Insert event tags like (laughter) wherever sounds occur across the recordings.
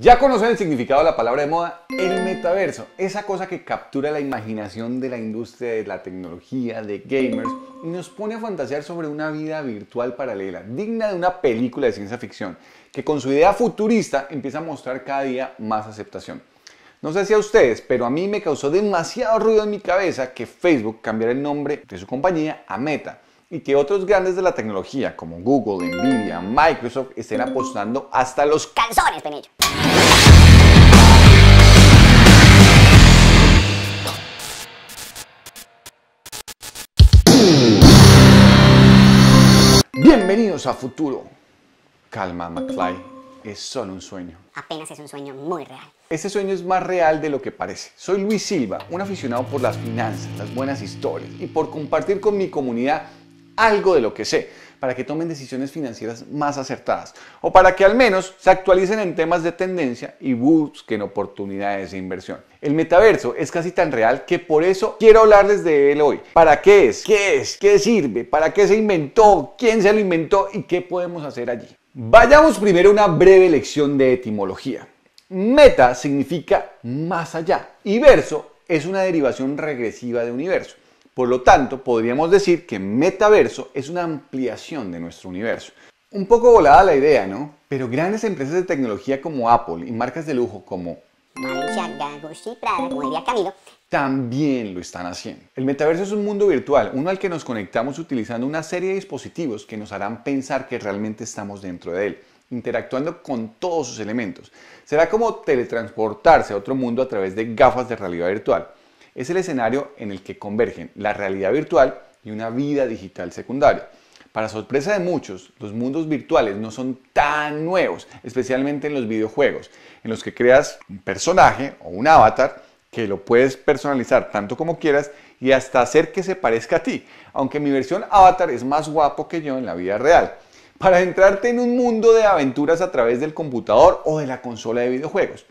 Ya conocen el significado de la palabra de moda, el metaverso, esa cosa que captura la imaginación de la industria de la tecnología, de gamers, y nos pone a fantasear sobre una vida virtual paralela, digna de una película de ciencia ficción, que con su idea futurista empieza a mostrar cada día más aceptación. No sé si a ustedes, pero a mí me causó demasiado ruido en mi cabeza que Facebook cambiara el nombre de su compañía a Meta y que otros grandes de la tecnología como Google, Nvidia, Microsoft estén apostando hasta los calzones, Penillo. Bienvenidos a Futuro. Calma, McFly, es solo un sueño. Apenas es un sueño muy real. Este sueño es más real de lo que parece. Soy Luis Silva, un aficionado por las finanzas, las buenas historias y por compartir con mi comunidad algo de lo que sé, para que tomen decisiones financieras más acertadas o para que al menos se actualicen en temas de tendencia y busquen oportunidades de inversión. El metaverso es casi tan real que por eso quiero hablarles de él hoy. ¿Para qué es? ¿Qué es? ¿Qué sirve? ¿Para qué se inventó? ¿Quién se lo inventó? ¿Y qué podemos hacer allí? Vayamos primero a una breve lección de etimología. Meta significa más allá y verso es una derivación regresiva de universo. Por lo tanto, podríamos decir que metaverso es una ampliación de nuestro universo. Un poco volada la idea, ¿no? Pero grandes empresas de tecnología como Apple y marcas de lujo como también lo están haciendo. El metaverso es un mundo virtual, uno al que nos conectamos utilizando una serie de dispositivos que nos harán pensar que realmente estamos dentro de él, interactuando con todos sus elementos. Será como teletransportarse a otro mundo a través de gafas de realidad virtual es el escenario en el que convergen la realidad virtual y una vida digital secundaria. Para sorpresa de muchos, los mundos virtuales no son tan nuevos, especialmente en los videojuegos, en los que creas un personaje o un avatar que lo puedes personalizar tanto como quieras y hasta hacer que se parezca a ti, aunque mi versión avatar es más guapo que yo en la vida real. Para entrarte en un mundo de aventuras a través del computador o de la consola de videojuegos.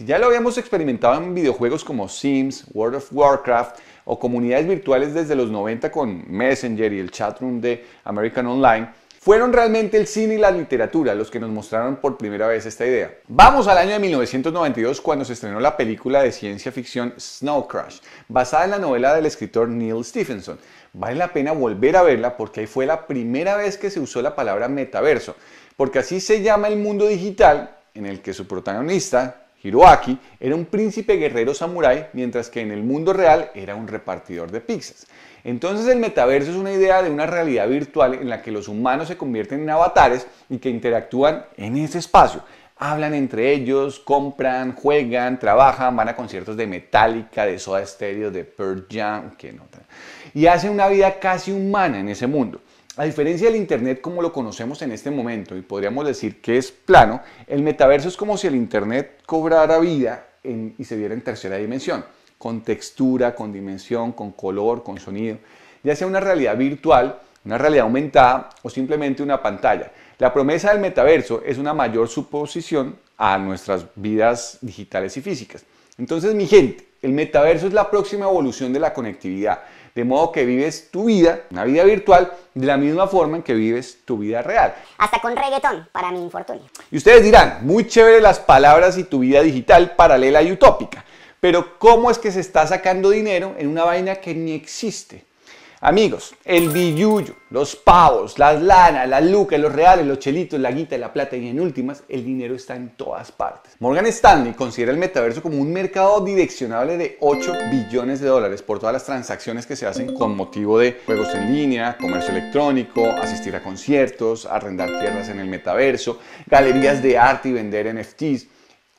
Si ya lo habíamos experimentado en videojuegos como Sims, World of Warcraft o comunidades virtuales desde los 90 con Messenger y el chatroom de American Online, fueron realmente el cine y la literatura los que nos mostraron por primera vez esta idea. Vamos al año de 1992 cuando se estrenó la película de ciencia ficción Snow Crash, basada en la novela del escritor Neil Stephenson. Vale la pena volver a verla porque ahí fue la primera vez que se usó la palabra metaverso, porque así se llama el mundo digital en el que su protagonista, Hiroaki era un príncipe guerrero samurái, mientras que en el mundo real era un repartidor de pizzas. Entonces el metaverso es una idea de una realidad virtual en la que los humanos se convierten en avatares y que interactúan en ese espacio. Hablan entre ellos, compran, juegan, trabajan, van a conciertos de Metallica, de Soda Stereo, de Pearl Jam, que no, y hacen una vida casi humana en ese mundo. A diferencia del Internet como lo conocemos en este momento, y podríamos decir que es plano, el metaverso es como si el Internet cobrara vida y se viera en tercera dimensión, con textura, con dimensión, con color, con sonido, ya sea una realidad virtual, una realidad aumentada o simplemente una pantalla. La promesa del metaverso es una mayor suposición a nuestras vidas digitales y físicas. Entonces, mi gente, el metaverso es la próxima evolución de la conectividad de modo que vives tu vida, una vida virtual, de la misma forma en que vives tu vida real. Hasta con reggaetón, para mi infortunio. Y ustedes dirán, muy chévere las palabras y tu vida digital paralela y utópica, pero ¿cómo es que se está sacando dinero en una vaina que ni existe? Amigos, el billuyo, los pavos, las lanas, las lucas, los reales, los chelitos, la guita, la plata y en últimas, el dinero está en todas partes. Morgan Stanley considera el metaverso como un mercado direccionable de 8 billones de dólares por todas las transacciones que se hacen con motivo de juegos en línea, comercio electrónico, asistir a conciertos, arrendar tierras en el metaverso, galerías de arte y vender NFTs.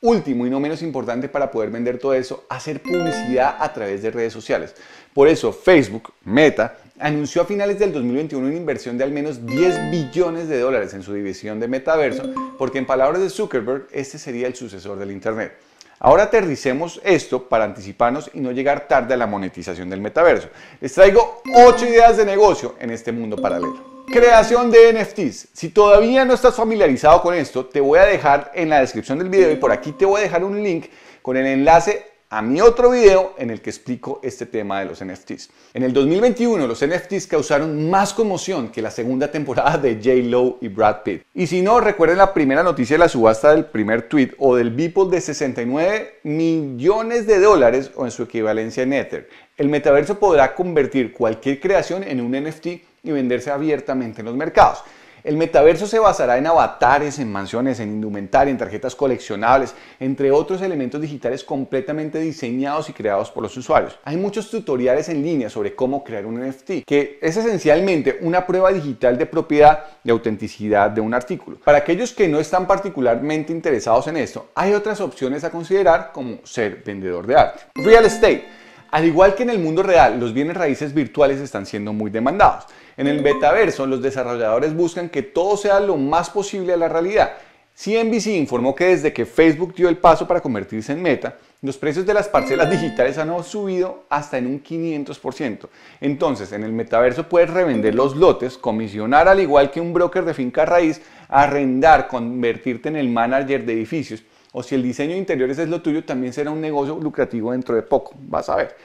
Último y no menos importante para poder vender todo eso, hacer publicidad a través de redes sociales. Por eso Facebook, Meta, anunció a finales del 2021 una inversión de al menos 10 billones de dólares en su división de metaverso, porque en palabras de Zuckerberg, este sería el sucesor del Internet. Ahora aterricemos esto para anticiparnos y no llegar tarde a la monetización del metaverso. Les traigo 8 ideas de negocio en este mundo paralelo. Creación de NFTs. Si todavía no estás familiarizado con esto, te voy a dejar en la descripción del video y por aquí te voy a dejar un link con el enlace a mi otro video en el que explico este tema de los NFTs. En el 2021 los NFTs causaron más conmoción que la segunda temporada de J. Lo y Brad Pitt. Y si no, recuerden la primera noticia de la subasta del primer tweet o del Beeple de 69 millones de dólares o en su equivalencia en Ether. El metaverso podrá convertir cualquier creación en un NFT y venderse abiertamente en los mercados. El metaverso se basará en avatares, en mansiones, en indumentaria, en tarjetas coleccionables, entre otros elementos digitales completamente diseñados y creados por los usuarios. Hay muchos tutoriales en línea sobre cómo crear un NFT, que es esencialmente una prueba digital de propiedad y autenticidad de un artículo. Para aquellos que no están particularmente interesados en esto, hay otras opciones a considerar como ser vendedor de arte. Real estate. Al igual que en el mundo real, los bienes raíces virtuales están siendo muy demandados. En el metaverso, los desarrolladores buscan que todo sea lo más posible a la realidad. CNBC informó que desde que Facebook dio el paso para convertirse en meta, los precios de las parcelas digitales han subido hasta en un 500%. Entonces, en el metaverso puedes revender los lotes, comisionar al igual que un broker de finca raíz, arrendar, convertirte en el manager de edificios. O si el diseño de interiores es lo tuyo, también será un negocio lucrativo dentro de poco. Vas a ver.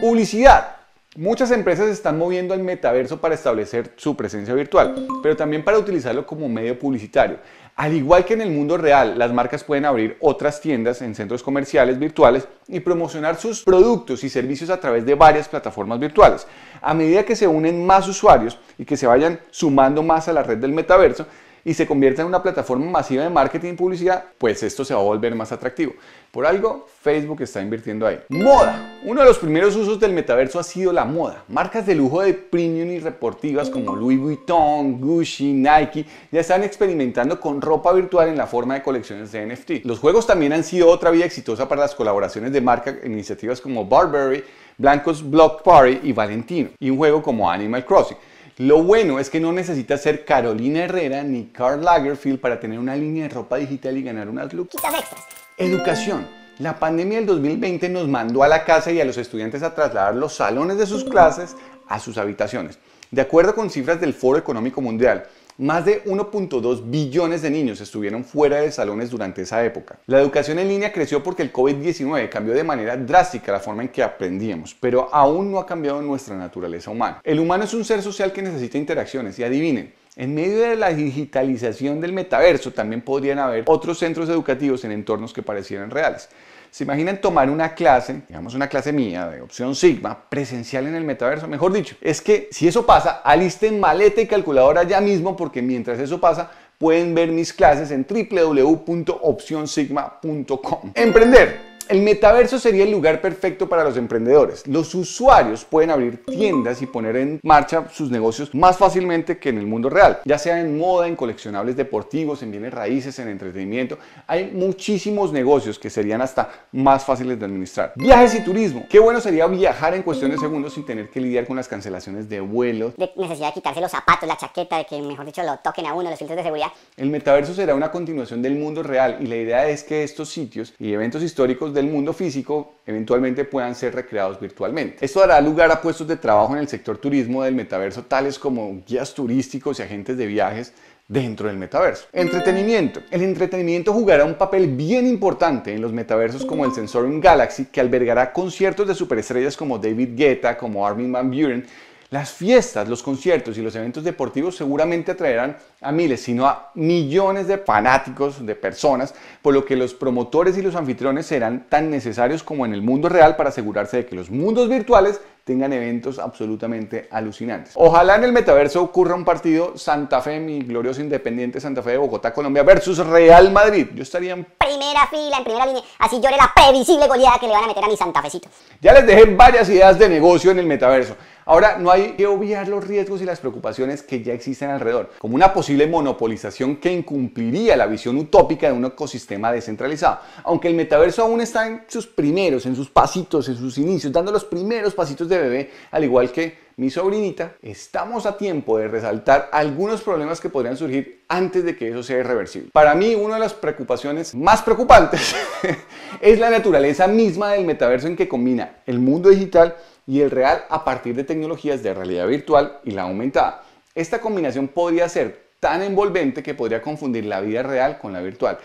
Publicidad. Muchas empresas están moviendo al metaverso para establecer su presencia virtual, pero también para utilizarlo como medio publicitario. Al igual que en el mundo real, las marcas pueden abrir otras tiendas en centros comerciales virtuales y promocionar sus productos y servicios a través de varias plataformas virtuales. A medida que se unen más usuarios y que se vayan sumando más a la red del metaverso, y se convierta en una plataforma masiva de marketing y publicidad, pues esto se va a volver más atractivo. Por algo, Facebook está invirtiendo ahí. Moda. Uno de los primeros usos del metaverso ha sido la moda. Marcas de lujo de premium y reportivas como Louis Vuitton, Gucci, Nike ya están experimentando con ropa virtual en la forma de colecciones de NFT. Los juegos también han sido otra vía exitosa para las colaboraciones de marca en iniciativas como Burberry, Blancos Block Party y Valentino, y un juego como Animal Crossing. Lo bueno es que no necesitas ser Carolina Herrera ni Karl Lagerfeld para tener una línea de ropa digital y ganar unas luquitas extras. Educación. La pandemia del 2020 nos mandó a la casa y a los estudiantes a trasladar los salones de sus clases a sus habitaciones. De acuerdo con cifras del Foro Económico Mundial, más de 1.2 billones de niños estuvieron fuera de salones durante esa época. La educación en línea creció porque el COVID-19 cambió de manera drástica la forma en que aprendíamos, pero aún no ha cambiado nuestra naturaleza humana. El humano es un ser social que necesita interacciones y adivinen, en medio de la digitalización del metaverso también podrían haber otros centros educativos en entornos que parecieran reales. ¿Se imaginan tomar una clase, digamos una clase mía de opción Sigma, presencial en el metaverso? Mejor dicho, es que si eso pasa, alisten maleta y calculadora ya mismo porque mientras eso pasa, pueden ver mis clases en www.opcionsigma.com. Emprender. El metaverso sería el lugar perfecto para los emprendedores. Los usuarios pueden abrir tiendas y poner en marcha sus negocios más fácilmente que en el mundo real, ya sea en moda, en coleccionables deportivos, en bienes raíces, en entretenimiento. Hay muchísimos negocios que serían hasta más fáciles de administrar. Viajes y turismo. Qué bueno sería viajar en cuestión de segundos sin tener que lidiar con las cancelaciones de vuelos. De necesidad de quitarse los zapatos, la chaqueta, de que mejor dicho lo toquen a uno, los filtros de seguridad. El metaverso será una continuación del mundo real y la idea es que estos sitios y eventos históricos del mundo físico eventualmente puedan ser recreados virtualmente. Esto dará lugar a puestos de trabajo en el sector turismo del metaverso, tales como guías turísticos y agentes de viajes dentro del metaverso. Entretenimiento. El entretenimiento jugará un papel bien importante en los metaversos como el Sensorium Galaxy, que albergará conciertos de superestrellas como David Guetta, como Armin Van Buren, las fiestas, los conciertos y los eventos deportivos seguramente atraerán a miles, sino a millones de fanáticos, de personas, por lo que los promotores y los anfitriones serán tan necesarios como en el mundo real para asegurarse de que los mundos virtuales tengan eventos absolutamente alucinantes. Ojalá en el metaverso ocurra un partido Santa Fe, mi glorioso Independiente Santa Fe de Bogotá, Colombia versus Real Madrid. Yo estaría en primera fila, en primera línea, así llore la previsible goleada que le van a meter a mi Santa Fecito. Ya les dejé varias ideas de negocio en el metaverso. Ahora, no hay que obviar los riesgos y las preocupaciones que ya existen alrededor, como una posible monopolización que incumpliría la visión utópica de un ecosistema descentralizado. Aunque el metaverso aún está en sus primeros, en sus pasitos, en sus inicios, dando los primeros pasitos de bebé, al igual que mi sobrinita, estamos a tiempo de resaltar algunos problemas que podrían surgir antes de que eso sea irreversible. Para mí, una de las preocupaciones más preocupantes (laughs) es la naturaleza misma del metaverso en que combina el mundo digital y el real a partir de tecnologías de realidad virtual y la aumentada. Esta combinación podría ser tan envolvente que podría confundir la vida real con la virtual.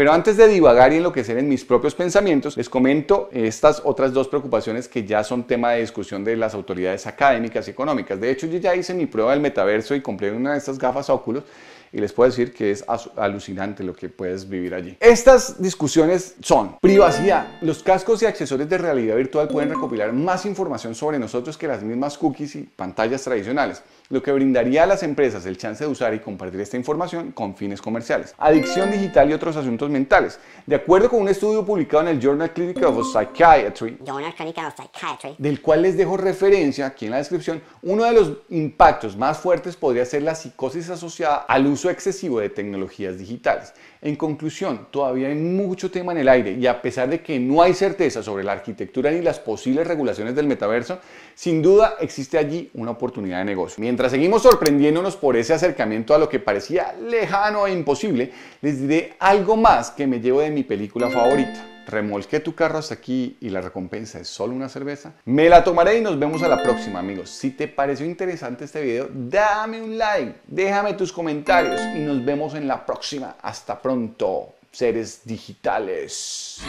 Pero antes de divagar y enloquecer en mis propios pensamientos, les comento estas otras dos preocupaciones que ya son tema de discusión de las autoridades académicas y económicas. De hecho, yo ya hice mi prueba del metaverso y compré una de estas gafas óculos y les puedo decir que es alucinante lo que puedes vivir allí. Estas discusiones son privacidad. Los cascos y accesorios de realidad virtual pueden recopilar más información sobre nosotros que las mismas cookies y pantallas tradicionales lo que brindaría a las empresas el chance de usar y compartir esta información con fines comerciales. Adicción digital y otros asuntos mentales. De acuerdo con un estudio publicado en el Journal Clinical of Psychiatry, del cual les dejo referencia aquí en la descripción, uno de los impactos más fuertes podría ser la psicosis asociada al uso excesivo de tecnologías digitales. En conclusión, todavía hay mucho tema en el aire y a pesar de que no hay certeza sobre la arquitectura ni las posibles regulaciones del metaverso, sin duda existe allí una oportunidad de negocio. Mientras seguimos sorprendiéndonos por ese acercamiento a lo que parecía lejano e imposible, les diré algo más que me llevo de mi película favorita. Remolqué tu carro hasta aquí y la recompensa es solo una cerveza. Me la tomaré y nos vemos a la próxima, amigos. Si te pareció interesante este video, dame un like, déjame tus comentarios y nos vemos en la próxima. Hasta pronto, seres digitales.